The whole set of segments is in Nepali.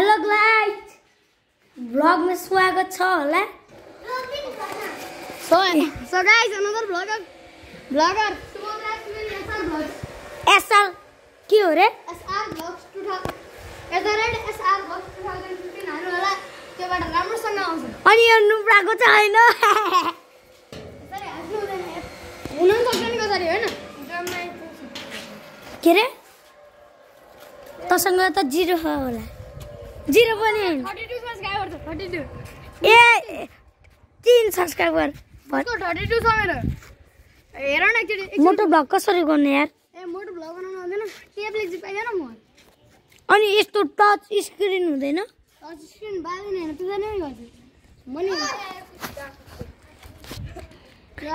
हेलो गाइस ब्लॉग में स्वागत छ होला So, so guys, another vlogger, vlogger, tomorrow has been SR vlogs. SL के हो रे SR vlogs 2000. At the rate SR vlogs 2015 हाल्नु होला त्योबाट राम्रोसँग आउँछ अनि यो नुब्राको छैन। हुनु सक्छ नि। कसरी होइन के रे? तसँग त जिरो छ होला जिरो पनि। ए तिन सब्सक्राइबर। हेर न मोटो ब्लग कसरी गर्ने यार? ए मोटो भ्लग बनाउनु आउँदैन। टेबलेट चाहिँ पाइँदैन म। अनि यस्तो टच स्क्रिन हुँदैन? टच स्क्रिन बाल्दैन होइन तुझा नै गर्छु। म नि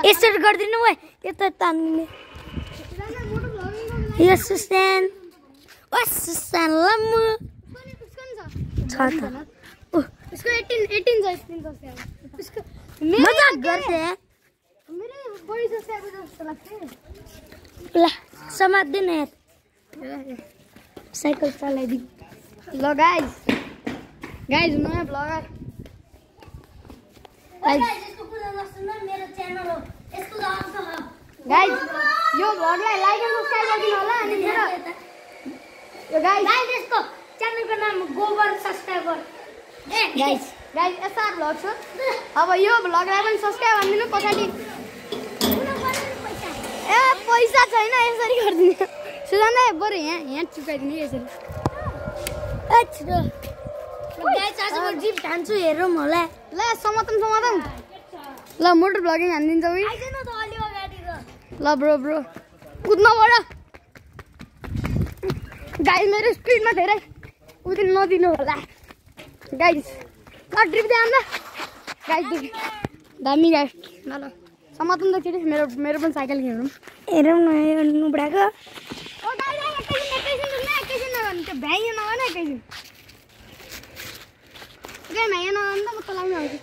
यसरी गरिदिनु भयो यता तान्ने। तुझा मोटो भ्लगिङ यो सुसान। ओ सुसान लम्मु नि छ छ त ओ, उसको 18 18 छ स्क्रिन सब्सक्राइबर उसको मजाक गर्थे मेरो बढी सब्सक्राइबर जस्तो लाग्छ ल समात्दैन यार साइकल चलाइदिउँ ल गाइस गाइस नयाँ ब्लगर गाइस यो भ्लगलाई लाइक एन्ड सब्सक्राइब गरिदिनु होला अनि मेरो यो गाइस च्यानलको नाम गोबर subscriber. Guys guys SR vlog छ अब यो भ्लगलाई पनि सब्सक्राइब गरिदिनु पछाडि। ए पैसा छैन यसरी गरिदिनु। सुजान बरु यहाँ यहाँ चुकाइदिनु यसरी। आज जिप ठान्छु हेरौँ होला। ल समातम समातम ल मोटर भ्लगिङ हानिदिन्छ उयो ल ब्रो ब्रो। कुद्नबाट गाई मेरो स्पिडमा धेरै। उदिन नदिनु होला गाइस ल दियो अन्त गाइस दामी गाइस ल ल समातम त फेरि मेरो मेरो पनि साइकल किनौँ हेरौँ न यो नुब्राको नगर्नु एकैछिन त म आउँछु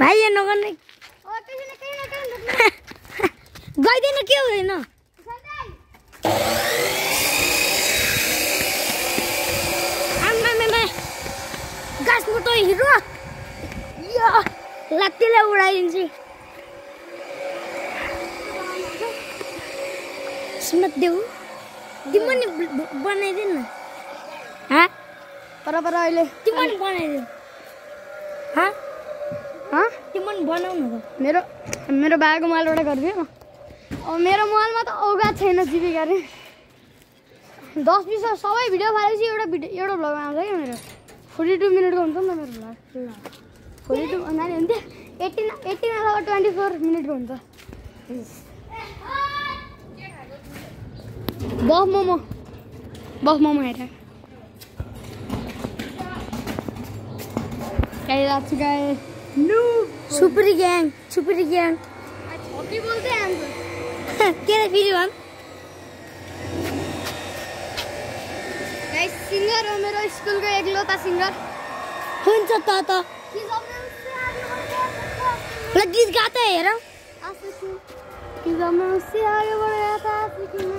भाइ यो नगर्ने गइदिनु के हुँदैन गाछ मुटो हिरो यो लात्तीले उडाइदिन्छु। देऊ। तिम्रो नि ब- ब- बनाइदिनु न। हाँ? पर पर अहिले तिम्रो नि बनाइदिनु। हाँ? हँ? तिम्रो नि बनाऊ न त। मेरो मेरो बाबाको मोबाइलबाट गरिदियो। अब मेरो मोबाइलमा त औकात छैन जीविका रे। दस बिस सबै भिडियो फालेपछि एउटा भिडियो एउटा भ्लग आउँछ क्या मेरो। फोर्टी टू मिनटको हुन्छ नि त मेरो फोर्टी टू नानी हुन्थ्यो एट्टिन एट्टिन अथवा ट्वेन्टी फोर मिनटको हुन्छ बफ मोमो बफ मोमो हेर गाई रात गाए सुपुरी ग्याङ सुपुरी के फेरि भन् गाइस सिङ्गर हो मेरो स्कुलको एकलौता सिङ्गर हुन्छ त त गीत गा त हेरौँ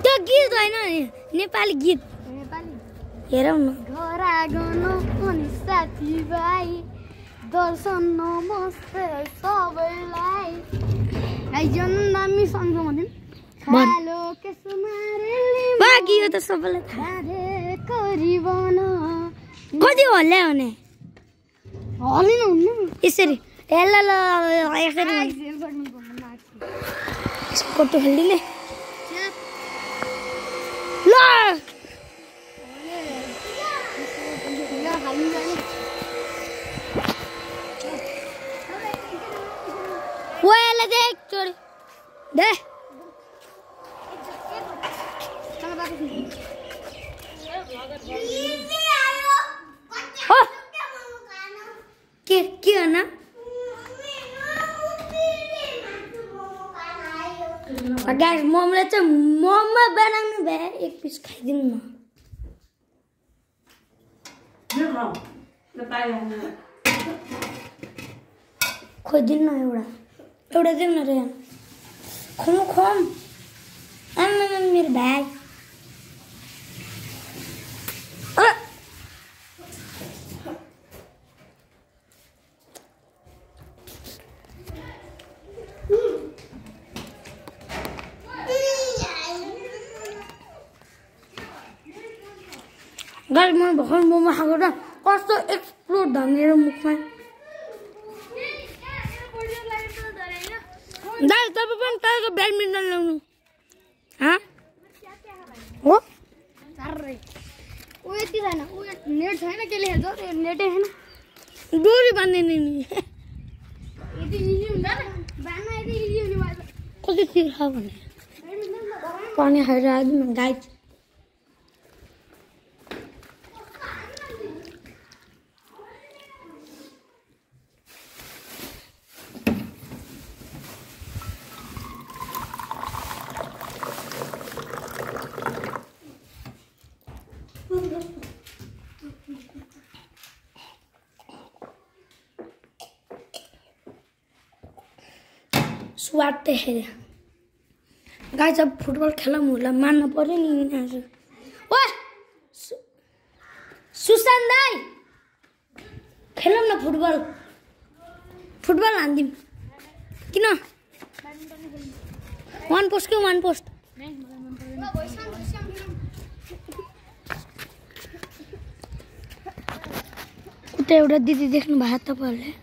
त्यो गीत होइन नेपाली गीत। हेरौँ न। घर आँगन अनि साथीभाइ दर्शन नमस्ते सबैलाई। आइजन दामी सङ्ग भन्यो बाँकी यो त सबैलाई कति हलिन हुन्न। यसरी। ल यसरी। कति हल्लिने ल। वो देख चोरी। दे। हो के के हो न? ग्यास मोमोले चाहिँ मोमो बनाउनु भए एक पिस खाइदिउँ न। खोइदिनु न एउटा एउटा दिउँ न रे खुम। खुम आमा मेरो भाइ अ, मैले भर्खर मोमो खाएको त कस्तो एक्सप्लोर धनिएर मुखमा। दाइ तपाईँ पनि तपाईँको ब्याडमिन्टन ल्याउनु हाँ? ऊ यति छैन ऊ नेट छैन केले त्यो नेटै छैन। डोरी बाँधिने नि। कति तिर्खा भने पानी खाएर आइदिनु गाई स्वाद देखेर। गाई जब फुटबल खेलौँ होला मान्न पऱ्यो नि यिनीहरू ओ सुशान्त दाई! खेलौँ न फुटबल। फुटबल हानिदिउँ किन? वान पोस्ट के वान पोस्ट? उता एउटा दिदी देख्नु भएको तपाईँहरूले?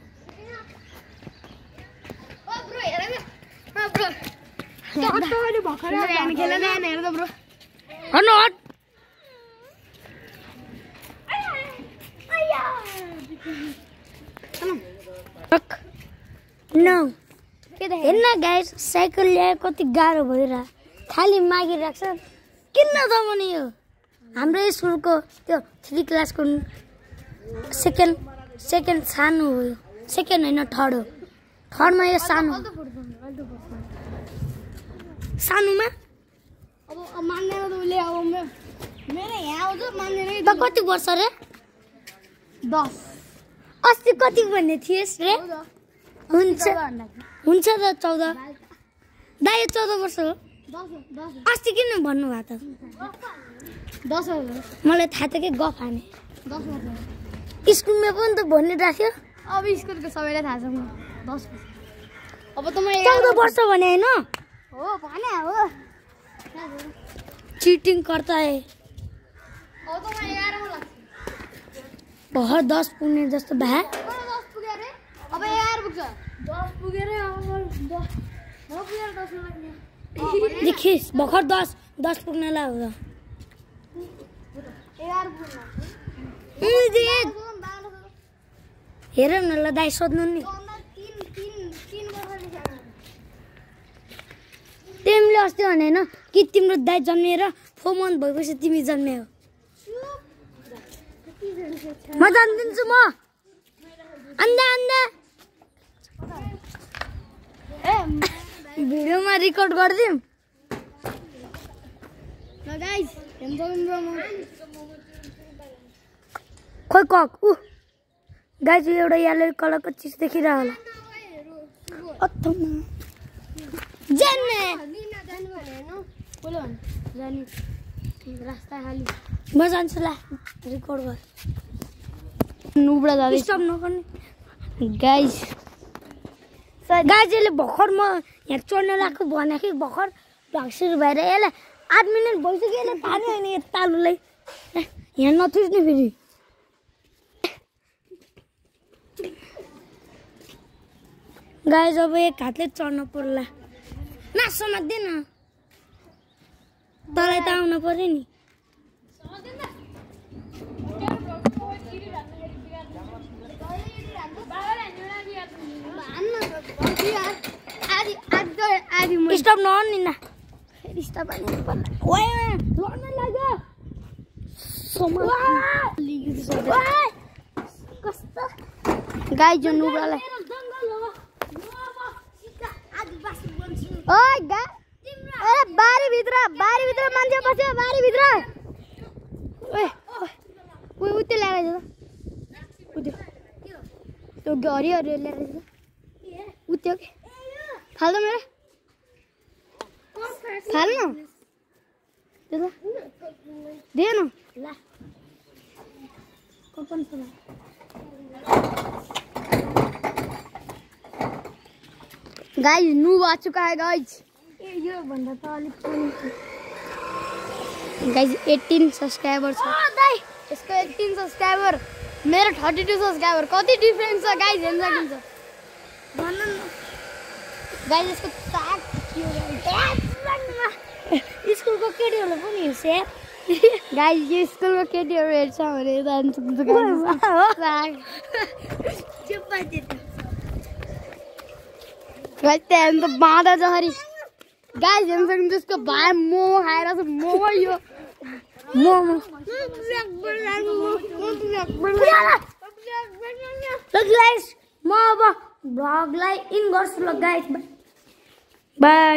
देखे हेर्न गाइस साइकल ल्याए कति गाह्रो भइरह खालि मागिरहेको छ किन दमाउने यो हाम्रो स्कुलको त्यो थ्री क्लासको सेकेन्ड सेकेन्ड सानो हो यो सेकेन्ड होइन थर्ड हो थर्डमा यो सानो सानोमा अब मान्दैन त उसले अब मे- मेरो यहाँ आउँछ मान्दैन त कति वर्ष रे दस अस्ति कति भन्ने थिएस रे हुन्छ हुन्छ त चौध दाइ चौध वर्ष हो अस्ति किन भन्नुभएको त दस मलाई थाहा थियो कि गफ हाने स्कुलमा पनि त भनिरहेको थियो अब स्कुलको सबैलाई थाहा छ म दस वर्ष अब त म चौध वर्ष भने होइन हो भने हो चिटिङ गर्दा है। अब त म एघारमा लाग्छु भर दस पुग्ने जस्तो भए कहिले दस पुग्यो अरे अब एघार पुग्छ दस पुगेर अब दस। म पुगेर दसमा लाग्ने देखिस् भर्खर दस दस पुग्नेलाई हो एघार पुग्नु हेर न ल दाइ सोध्नु नि तिन तिन तिन वर्षदेखि आएको। तिमीले अस्ति भने होइन कि तिम्रो दाइ जन्मिएर फोर मन्थ भएपछि तिमी जन्मियो म जानिदिन्छु म। अन्दा अन्दा भिडियोमा रेकर्ड गरिदिउँ। खोइ कक ऊ चाहिँ एउटा यल्लो कलरको चिज देखिरह होला। म जान्छु ला रेकर्ड नगर्ने गाइस गाजेले भर्खर म यहाँ चढ्न लाग्छु भने कि भर्खर भाग सुरु भएर यसलाई आठ मिनट भइसक्यो यसले थाहा होइन यो तालुलाई यहाँ नथुच्ने फेरि गाई जब एक हातले चढ्नु पर्ला। न समात्दैन तँलाई त आउनु पर्यो नि स्टप नगर्ने न फेरि स्टप लड्न लाग्यो कस्तो गाई जो नुब्रालाई ओइ गा अरे बारीभित्र बारीभित्र मान्छे बस्यो बारीभित्र ओए ओए उत्यो ल्याएर उत्यो ल्याएर उत्यो के फाल्दा मेरो। फाल्नु त्यो त छ गाइस नूब आ चुका है गाइस ए यो भन्दा त अलिक गाइस 18 सब्सक्राइबर छ दाइ यसको एट्टिन सब्सक्राइबर मेरो थर्टी टू सब्सक्राइबर कति डिफ्रेन्स छ गाइज हेर्न सकिन्छ भन गाइज यसको ताक स्कुलको केटीहरूले पनि सेप गाइज यो स्कुलको केटीहरू हेर्छ भने जान्छ गाइज त्यहाँ त बाँधा जसरी गाइज हेर्न सकिन्छ यसको भाइ मोमो खाएर मोमो यो मोमो गाइस म अब भ्लगलाई इन गर्छु ल गाइस बाई